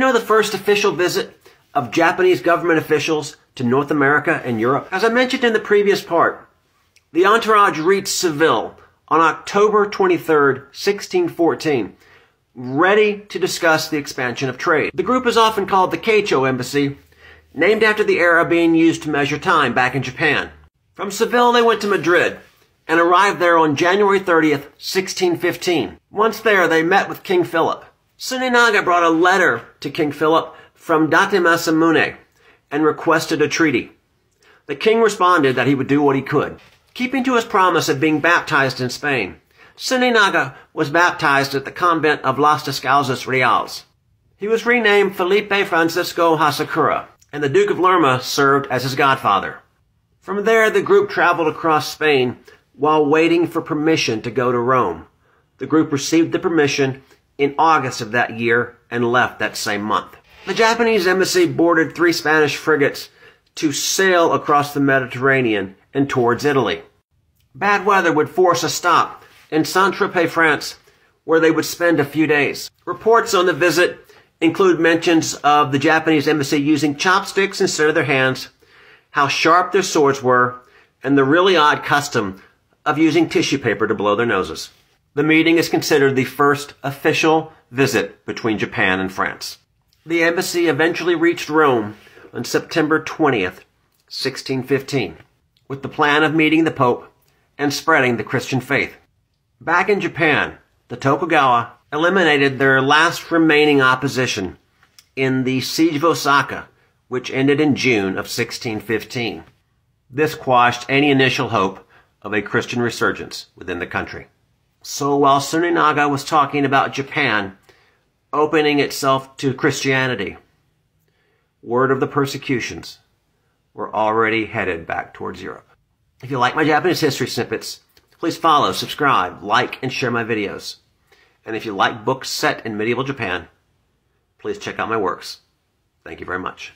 You know the first official visit of Japanese government officials to North America and Europe? As I mentioned in the previous part, the entourage reached Seville on October 23, 1614, ready to discuss the expansion of trade. The group is often called the Keicho Embassy, named after the era being used to measure time back in Japan. From Seville, they went to Madrid and arrived there on January 30th, 1615. Once there, they met with King Philip. Tsunenaga brought a letter to King Philip from Date Masamune and requested a treaty. The king responded that he would do what he could. Keeping to his promise of being baptized in Spain, Tsunenaga was baptized at the convent of Las Descalzas Reales. He was renamed Felipe Francisco Hasekura, and the Duke of Lerma served as his godfather. From there, the group traveled across Spain while waiting for permission to go to Rome. The group received the permission in August of that year and left that same month. The Japanese embassy boarded three Spanish frigates to sail across the Mediterranean and towards Italy. Bad weather would force a stop in Saint-Tropez, France, where they would spend a few days. Reports on the visit include mentions of the Japanese embassy using chopsticks instead of their hands, how sharp their swords were, and the really odd custom of using tissue paper to blow their noses. The meeting is considered the first official visit between Japan and France. The embassy eventually reached Rome on September 20th, 1615, with the plan of meeting the Pope and spreading the Christian faith. Back in Japan, the Tokugawa eliminated their last remaining opposition in the Siege of Osaka, which ended in June of 1615. This quashed any initial hope of a Christian resurgence within the country. So while Tsunenaga was talking about Japan opening itself to Christianity, word of the persecutions were already headed back towards Europe. If you like my Japanese history snippets, please follow, subscribe, like, and share my videos. And if you like books set in medieval Japan, please check out my works. Thank you very much.